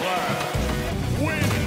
Win.